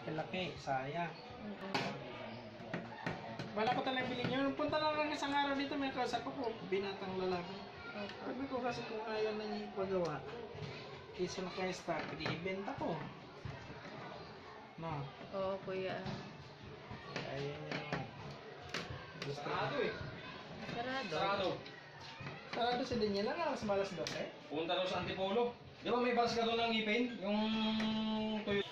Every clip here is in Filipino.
laki-laki. Sayang. Bala ko talagang bilhin yun. Punta lang lang isang araw dito, may kausap ako, binatang lalaki. Sabi ko kasi kung ayaw na niya ipagawa, kaysa na kaya stock, di ibenta ko. No, Oo, kuya. ayaw niya naman. Gusto Sarado eh. Sarado. Sarado. Sarado si Daniela na alas malas 12. Pumunta daw sa Antipolo. Di ba may bus ka doon ng ipin? Yung tuyo.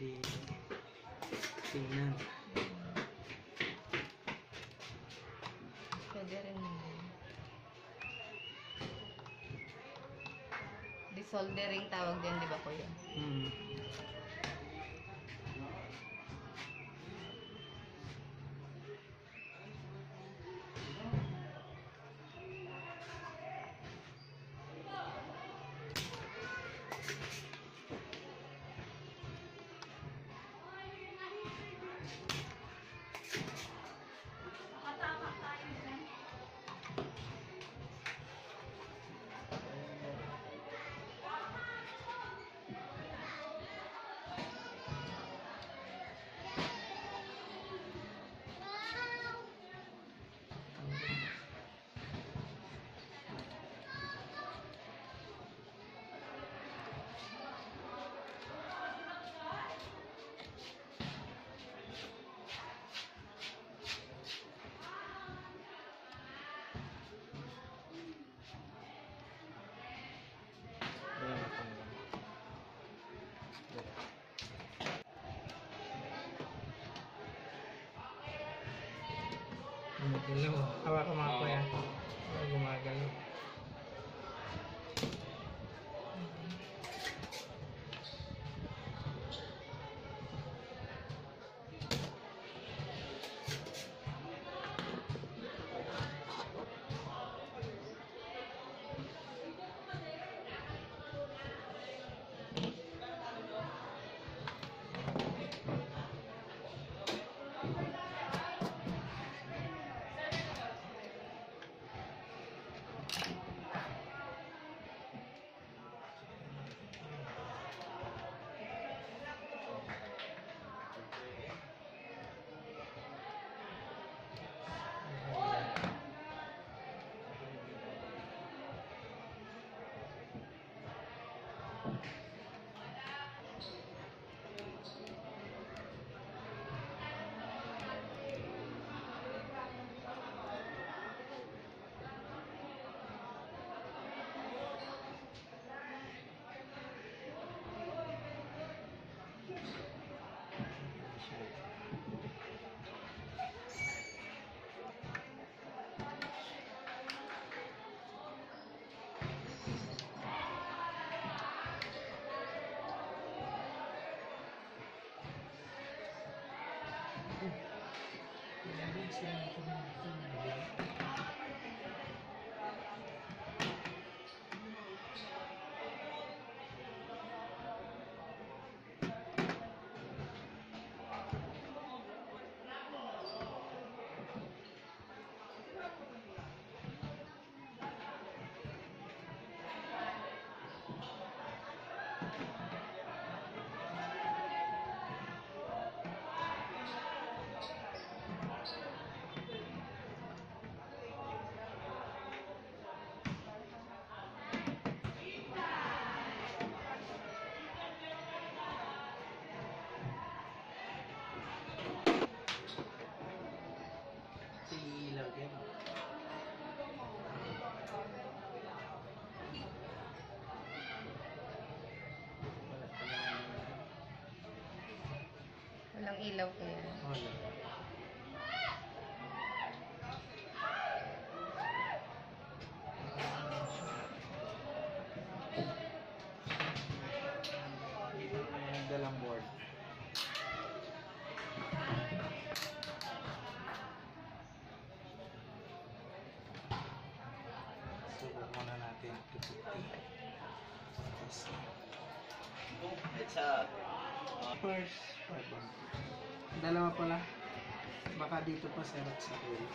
Pwede tingnan. Pwede rin. Desoldering tawag din, di ba kuya? Hmm. Gumagalaw. Hawa ka mga kuya. Oh, gumagalaw. Si ilaw ko yan. Oh, dalang board. Subok muna natin 250. It's a... Uh, first... Pardon. Dalawa pala. Baka dito pa sirot sa ulo.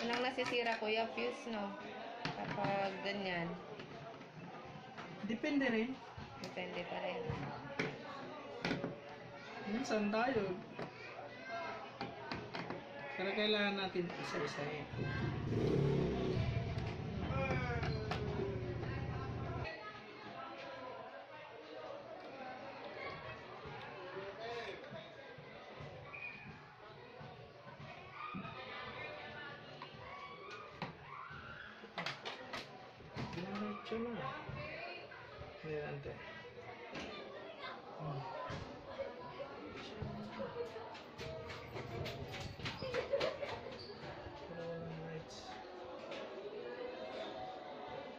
Unang nasisira kuya, fuse no? Kapag ganyan, Depende rin. depende pa rin. Minsan tayo. Pero kailangan natin isa-isahin. Diretso Lights.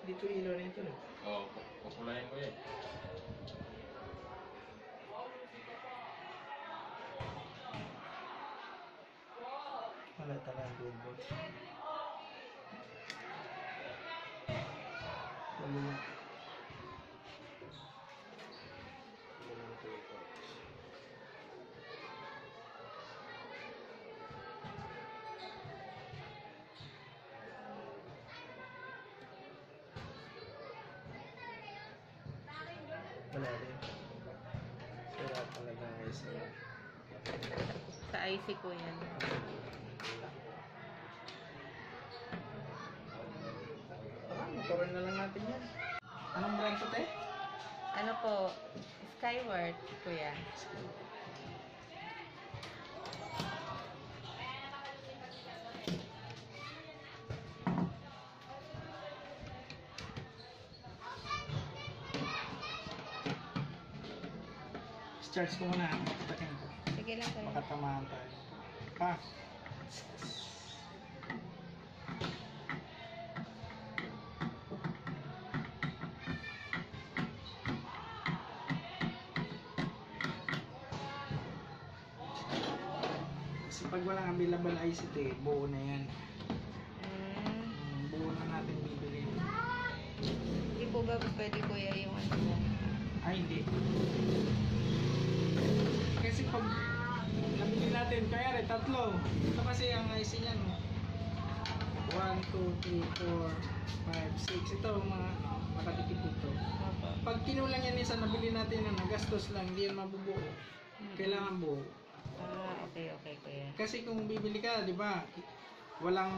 Dito ilaw na ito. no? Oo, oh, pupulayin ko yan. Wala talagang billboard. Wala Wala rin. Sira talaga guys. Sa IC ko yan. Ah, motorin na lang natin yan. Anong brand to, te? Ano po, Skyward kuya. Charge ko muna. Patakin ko. Sige lang kuya. Baka tamahan tayo. Pa. Kasi pag walang available ICT, buo na yan. Mm, buo na natin bibili. Hindi po ba pwede kuya yung ano mo? Ay, hindi. Kasi pag nabili natin, kaya rin, tatlo. Ito kasi ang IC niya, no? 1, 2, 3, 4, 5, 6. Ito, mga nakadikit dito. Opo. Pag kinulang yan isa, nabili natin na nagastos lang, hindi yan mabubuo. Kailangan buo. Ah, okay, okay kuya. Kasi kung bibili ka, di ba, walang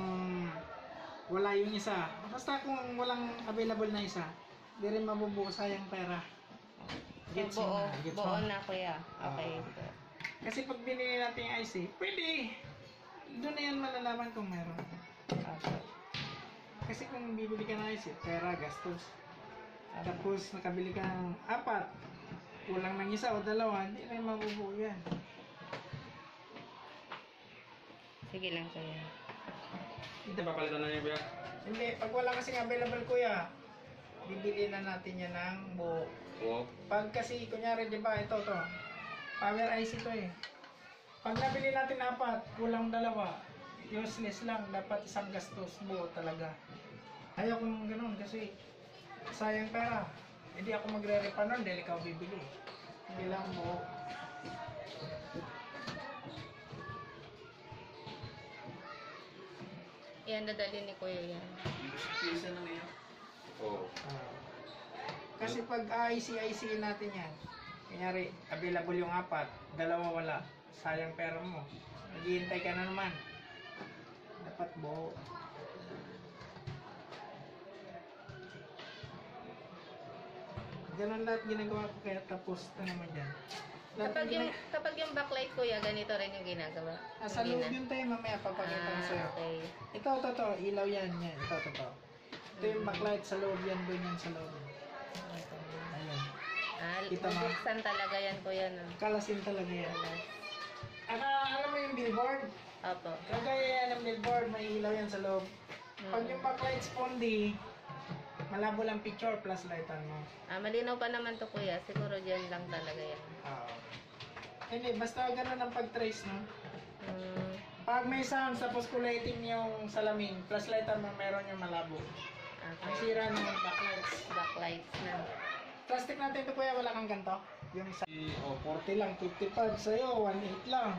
wala yung isa. Basta kung walang available na isa, di rin mabubuo sayang pera. Gets buo, na, gets buo mo. na kuya. Okay Ah. po. Kasi pag binili natin yung IC, pwede. Doon na yan malalaman kung meron. Opo. Kasi kung bibili ka ng IC, pera, gastos. Tapos nakabili ka ng apat, kulang ng isa o dalawa, hindi rin mabubuo yan. Sige lang kuya. Hindi, papalitan na niya ba? Hindi, pag wala kasing available kuya, bibili na natin yan ng buo. Oo. Pag kasi, kunyari, di ba, ito to, power IC to eh. Pag nabili natin apat, kulang dalawa, useless lang, dapat isang gastos, buo talaga. Ayaw ko nung ganun kasi sayang pera. Hindi ako magre-repa nun dahil ikaw bibili. Hindi lang buo. Yan, dadalhin ni kuya yan. pizza na ngayon. Oo. Ah. Kasi pag IC-IC natin yan, kunyari, available yung apat, dalawa wala, sayang pera mo. Naghihintay ka na naman. Dapat buo. Ganun lahat ginagawa ko kaya tapos na naman dyan. Lahat Kapag ng yung, gina- kapag yung backlight kuya, ganito rin yung ginagawa. Ah, sa Hindi loob na. yun tayo mamaya papakita ko Ah, sa'yo. okay. Ito, ito, ito. Ilaw yan, yan. Ito, ito, ito. Ito yung backlight sa loob yan, doon yan sa loob. Ah, Kita mo. bubuksan talaga yan kuya, no? Kalasin talaga yan. Alas. Aka, alam mo yung billboard? Opo. Kagaya yan ng billboard, may ilaw yan sa loob. Pag yung backlight spondy, malabo lang picture plus lightan mo. Ah, malinaw pa naman to kuya. Siguro dyan lang talaga yan. Oo. Hindi, basta ganun ang pag-trace, no? Hmm. Pag may sounds, tapos kulay itim yung salamin, flashlight mo meron yung malabo. Ang Okay. sira ng backlights. Backlights na. Plastic natin ito kuya, wala kang ganito. Yung sa Oh, 40 lang, 55 sa'yo, 18 lang.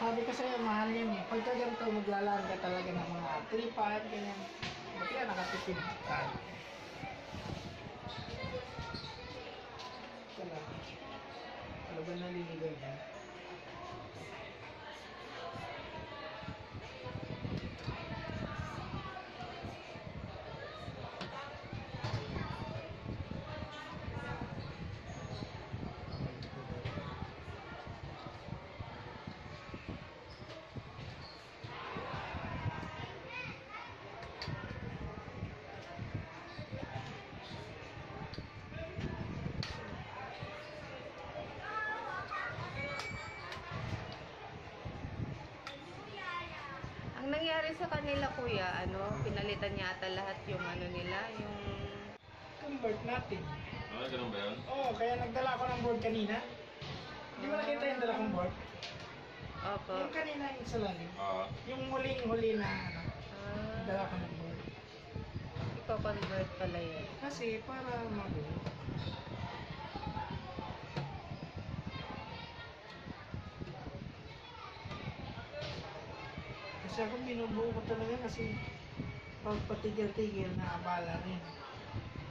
Sabi ko sa'yo, mahal yan eh. Pagka ganito, maglalaan ka talaga ng mga 3-5, ganyan. Ba't yan, nakatipid ka? Wala. Ano ba naliligaw yan? Ang nangyari sa kanila kuya, ano, pinalitan niya ata lahat yung ano nila, yung Convert natin. Ah, ganun ba yun? Oo, kaya nagdala ako ng board kanina. Di ba nakita yung dala kong board? Opo. Yung kanina yung sa lalim. Ah, Yung huling-huli na ano, dala Ah, ko ng board. iko-convert pala yan. Kasi para magulo. Kasi ako binubuo ko talaga kasi pag patigil-tigil na abala rin.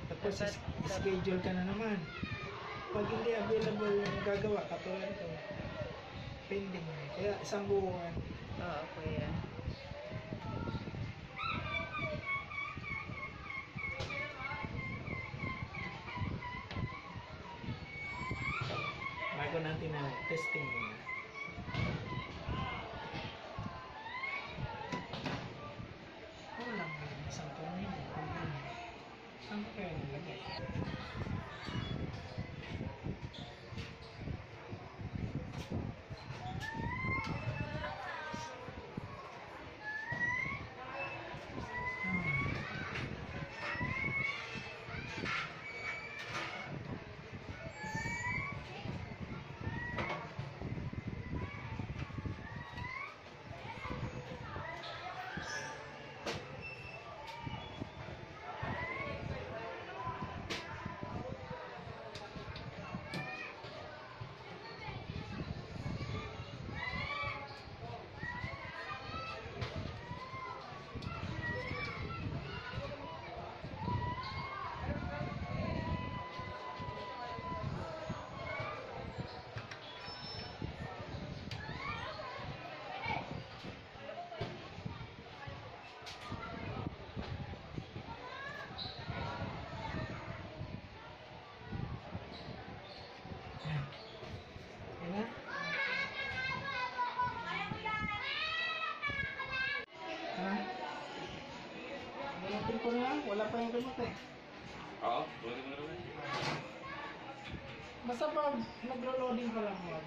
Tapos is- schedule ka na naman. Pag hindi available yung gagawa, katulad ko, pending. Kaya isang buwan. Oo, kuya. Bago natin na testing muna. Oo lang, isang tuloy. Saan ko kaya nilagay? Hmm. Yan. Yan na. Ha? Bunutin ko na lang. Wala pa yung remote eh. Oo, tuloy mo na rin. Basta pag naglo-loading pa lang wag.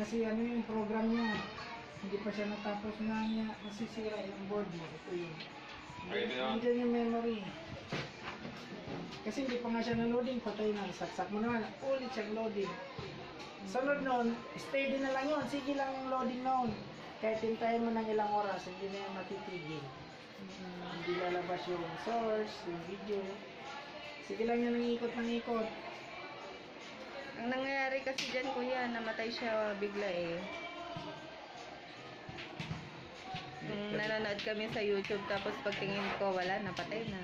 Kasi ano yung program niya. Hindi pa siya natapos na niya. Masisira yung board mo. Ito yun. Ay, ito yun. Nandiyan yung memory. Kasi hindi pa nga siya na-loading. Patay na. Saksak mo naman. Ulit siyang loading. Sunod nun, steady na lang yun. Sige lang yung loading nun. Kahit hintayin mo ng ilang oras, hindi na yung matitigil. Hindi lalabas yung source, yung video. Sige lang yan ng ikot ng ikot. Ang nangyayari kasi dyan kuya, namatay siya bigla eh. Nung nanonood kami sa YouTube tapos pagtingin ko wala, napatay na.